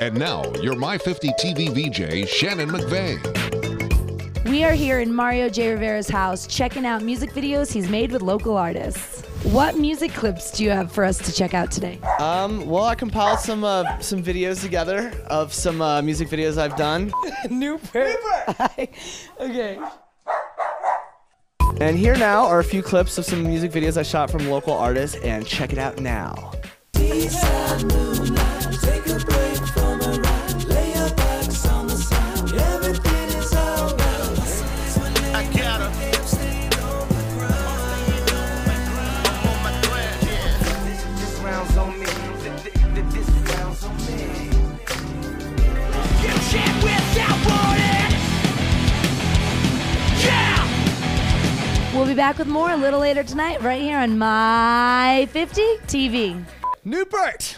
And now, your My 50 TV VJ, Shannon McVeigh. We are here in Mario J. Rivera's house checking out music videos he's made with local artists. What music clips do you have for us to check out today? Um, well, I compiled some uh, some videos together of some uh, music videos I've done. Newport. okay. And here now are a few clips of some music videos I shot from local artists, and check it out now. We'll be back with more a little later tonight, right here on My 50 TV. Newport!